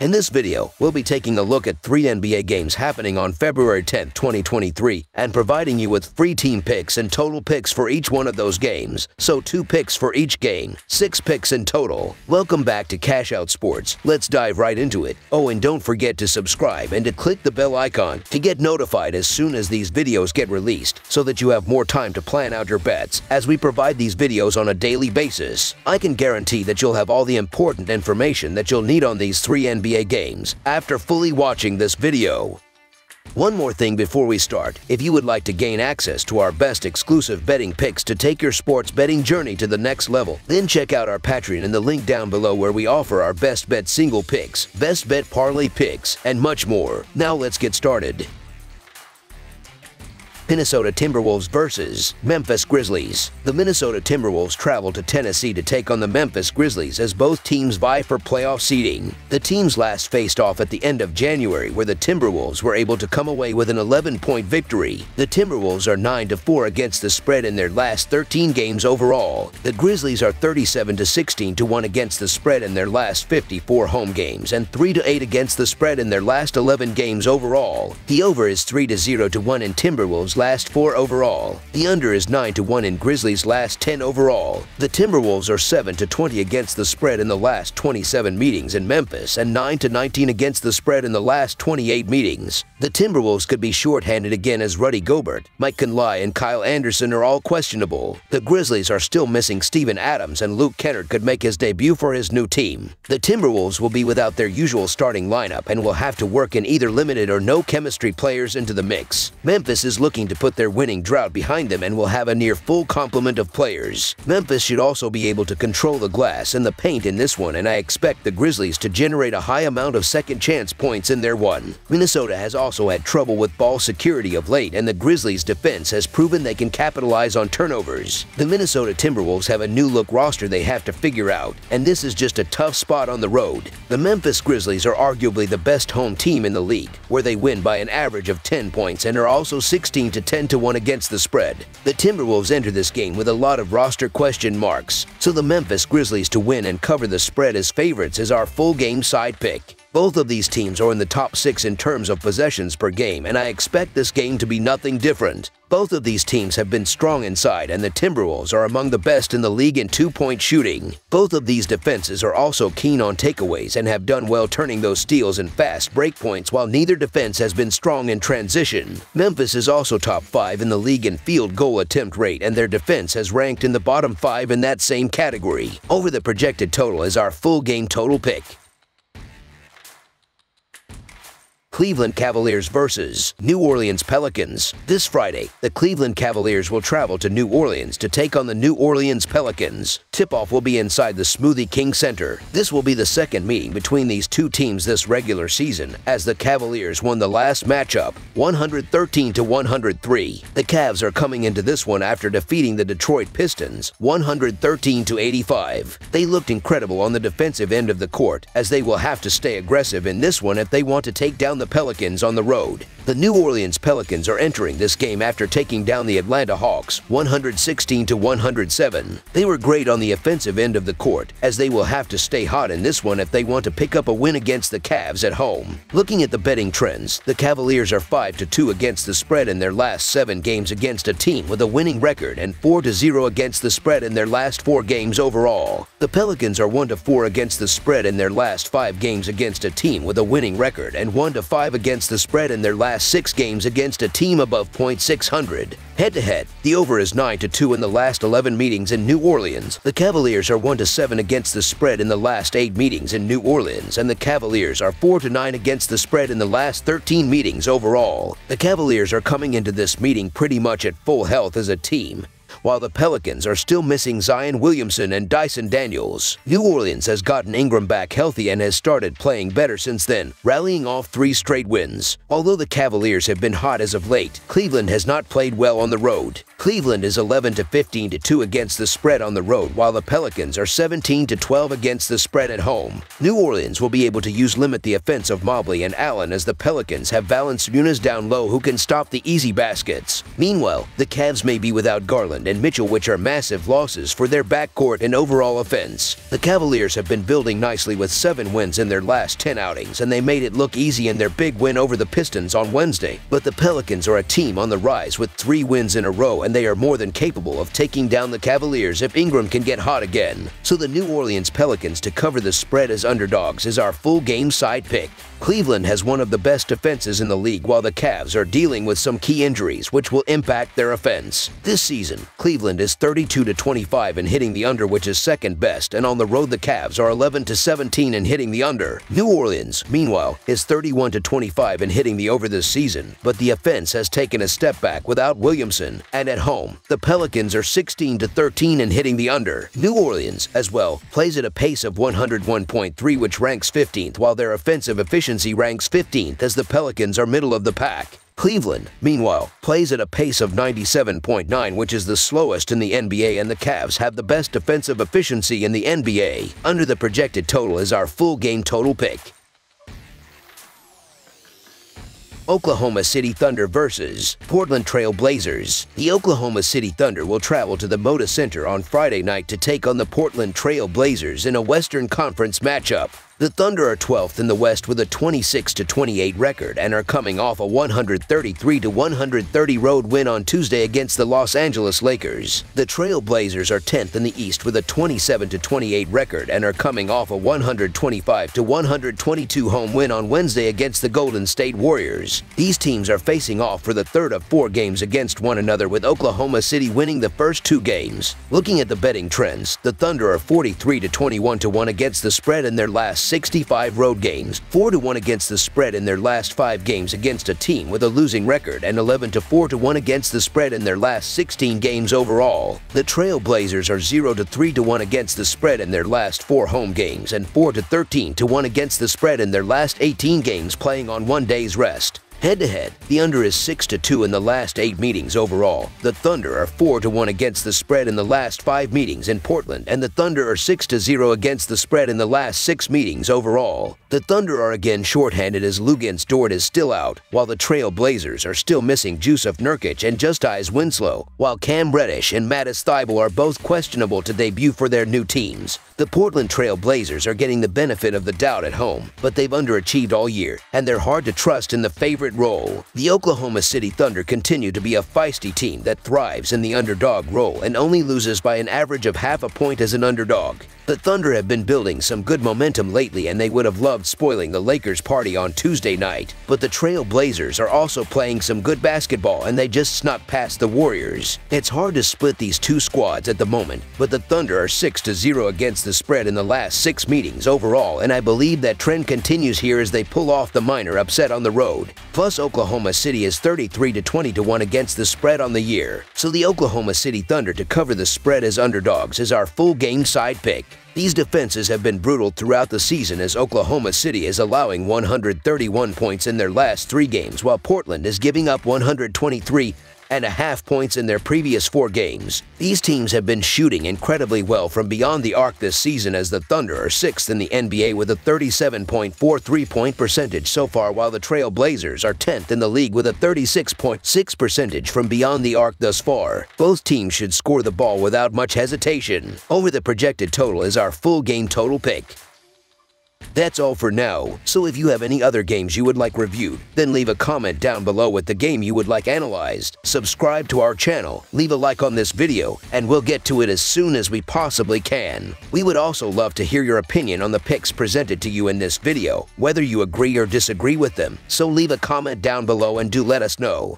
In this video, we'll be taking a look at three NBA games happening on February 10, 2023, and providing you with free team picks and total picks for each one of those games. So two picks for each game, six picks in total. Welcome back to Cash Out Sports. Let's dive right into it. Oh, and don't forget to subscribe and to click the bell icon to get notified as soon as these videos get released so that you have more time to plan out your bets as we provide these videos on a daily basis. I can guarantee that you'll have all the important information that you'll need on these three NBA Games after fully watching this video. One more thing before we start. If you would like to gain access to our best exclusive betting picks to take your sports betting journey to the next level, then check out our Patreon in the link down below where we offer our best bet single picks, best bet parlay picks, and much more. Now let's get started. Minnesota Timberwolves versus Memphis Grizzlies. The Minnesota Timberwolves travel to Tennessee to take on the Memphis Grizzlies as both teams vie for playoff seeding. The teams last faced off at the end of January where the Timberwolves were able to come away with an 11-point victory. The Timberwolves are 9-4 against the spread in their last 13 games overall. The Grizzlies are 37-16 to 1 against the spread in their last 54 home games and 3-8 against the spread in their last 11 games overall. The over is 3-0 to 1 in Timberwolves last 4 overall. The under is 9 to 1 in Grizzlies' last 10 overall. The Timberwolves are 7 to 20 against the spread in the last 27 meetings in Memphis and 9 to 19 against the spread in the last 28 meetings. The Timberwolves could be shorthanded again as Rudy Gobert, Mike Conley, and Kyle Anderson are all questionable. The Grizzlies are still missing Steven Adams and Luke Kennard could make his debut for his new team. The Timberwolves will be without their usual starting lineup and will have to work in either limited or no chemistry players into the mix. Memphis is looking to put their winning drought behind them and will have a near full complement of players. Memphis should also be able to control the glass and the paint in this one, and I expect the Grizzlies to generate a high amount of second chance points in their one. Minnesota has also had trouble with ball security of late, and the Grizzlies' defense has proven they can capitalize on turnovers. The Minnesota Timberwolves have a new look roster they have to figure out, and this is just a tough spot on the road. The Memphis Grizzlies are arguably the best home team in the league, where they win by an average of 10 points and are also 16 to 10 to 1 against the spread. The Timberwolves enter this game with a lot of roster question marks, so the Memphis Grizzlies to win and cover the spread as favorites is our full game side pick. Both of these teams are in the top six in terms of possessions per game, and I expect this game to be nothing different. Both of these teams have been strong inside, and the Timberwolves are among the best in the league in two-point shooting. Both of these defenses are also keen on takeaways and have done well turning those steals in fast break points while neither defense has been strong in transition. Memphis is also top five in the league in field goal attempt rate, and their defense has ranked in the bottom five in that same category. Over the projected total is our full game total pick. Cleveland Cavaliers versus New Orleans Pelicans. This Friday, the Cleveland Cavaliers will travel to New Orleans to take on the New Orleans Pelicans. Tip-off will be inside the Smoothie King Center. This will be the second meeting between these two teams this regular season, as the Cavaliers won the last matchup 113 to 103. The Cavs are coming into this one after defeating the Detroit Pistons 113 to 85. They looked incredible on the defensive end of the court, as they will have to stay aggressive in this one if they want to take down the the Pelicans on the road. The New Orleans Pelicans are entering this game after taking down the Atlanta Hawks 116 to 107. They were great on the offensive end of the court, as they will have to stay hot in this one if they want to pick up a win against the Cavs at home. Looking at the betting trends, the Cavaliers are 5 to 2 against the spread in their last 7 games against a team with a winning record and 4 to 0 against the spread in their last 4 games overall. The Pelicans are 1 to 4 against the spread in their last 5 games against a team with a winning record and 1 to 5 5 against the spread in their last 6 games against a team above .600. Head-to-head, the over is 9-2 in the last 11 meetings in New Orleans. The Cavaliers are 1-7 against the spread in the last 8 meetings in New Orleans, and the Cavaliers are 4-9 against the spread in the last 13 meetings overall. The Cavaliers are coming into this meeting pretty much at full health as a team, while the Pelicans are still missing Zion Williamson and Dyson Daniels. New Orleans has gotten Ingram back healthy and has started playing better since then, rallying off three straight wins. Although the Cavaliers have been hot as of late, Cleveland has not played well on the road. Cleveland is 11 to 15 to 2 against the spread on the road, while the Pelicans are 17 to 12 against the spread at home. New Orleans will be able to use limit the offense of Mobley and Allen as the Pelicans have balanced Valanciunas down low who can stop the easy baskets. Meanwhile, the Cavs may be without Garland and Mitchell, which are massive losses for their backcourt and overall offense. The Cavaliers have been building nicely with seven wins in their last 10 outings, and they made it look easy in their big win over the Pistons on Wednesday. But the Pelicans are a team on the rise with three wins in a row, and they are more than capable of taking down the Cavaliers if Ingram can get hot again. So the New Orleans Pelicans to cover the spread as underdogs is our full game side pick. Cleveland has one of the best defenses in the league while the Cavs are dealing with some key injuries which will impact their offense. This season, Cleveland is 32 to 25 in hitting the under which is second best and on the road the Cavs are 11 to 17 in hitting the under. New Orleans, meanwhile, is 31 to 25 in hitting the over this season, but the offense has taken a step back without Williamson. And at home, the Pelicans are 16 to 13 in hitting the under. New Orleans, as well, plays at a pace of 101.3 which ranks 15th while their offensive efficiency efficiency ranks 15th as the Pelicans are middle of the pack. Cleveland, meanwhile, plays at a pace of 97.9, which is the slowest in the NBA, and the Cavs have the best defensive efficiency in the NBA. Under the projected total is our full game total pick. Oklahoma City Thunder versus Portland Trail Blazers. The Oklahoma City Thunder will travel to the Moda Center on Friday night to take on the Portland Trail Blazers in a Western Conference matchup. The Thunder are 12th in the West with a 26-28 record and are coming off a 133-130 road win on Tuesday against the Los Angeles Lakers. The Trailblazers are 10th in the East with a 27-28 record and are coming off a 125-122 home win on Wednesday against the Golden State Warriors. These teams are facing off for the third of four games against one another with Oklahoma City winning the first two games. Looking at the betting trends, the Thunder are 43-21-1 against the spread in their last 65 road games, 4 to 1 against the spread in their last 5 games against a team with a losing record, and 11 to 4 to 1 against the spread in their last 16 games overall. The Trailblazers are 0 to 3 to 1 against the spread in their last 4 home games and 4 to 13 to 1 against the spread in their last 18 games playing on one day's rest. Head to head, the under is 6 to 2 in the last 8 meetings overall. The Thunder are 4 to 1 against the spread in the last 5 meetings in Portland, and the Thunder are 6 to 0 against the spread in the last 6 meetings overall. The Thunder are again shorthanded as Luguentz Dort is still out, while the Trail Blazers are still missing Jusuf Nurkic and Justice Winslow, while Cam Reddish and Matisse Thybulle are both questionable to debut for their new teams. The Portland Trail Blazers are getting the benefit of the doubt at home, but they've underachieved all year, and they're hard to trust in the favorite role. The Oklahoma City Thunder continue to be a feisty team that thrives in the underdog role and only loses by an average of half a point as an underdog. The Thunder have been building some good momentum lately and they would have loved spoiling the Lakers party on Tuesday night, but the Trail Blazers are also playing some good basketball and they just snuck past the Warriors. It's hard to split these two squads at the moment, but the Thunder are 6-0 against the spread in the last six meetings overall and I believe that trend continues here as they pull off the minor upset on the road. Plus Oklahoma City is 33-20-1 against the spread on the year, so the Oklahoma City Thunder to cover the spread as underdogs is our full game side pick. These defenses have been brutal throughout the season as Oklahoma City is allowing 131 points in their last three games, while Portland is giving up 123 and a half points in their previous four games. These teams have been shooting incredibly well from beyond the arc this season as the Thunder are sixth in the NBA with a 37.4 three-point percentage so far while the Trail Blazers are 10th in the league with a 36.6 percentage from beyond the arc thus far. Both teams should score the ball without much hesitation. Over the projected total is our full game total pick. That's all for now, so if you have any other games you would like reviewed, then leave a comment down below with the game you would like analyzed. Subscribe to our channel, leave a like on this video, and we'll get to it as soon as we possibly can. We would also love to hear your opinion on the picks presented to you in this video, whether you agree or disagree with them, so leave a comment down below and do let us know.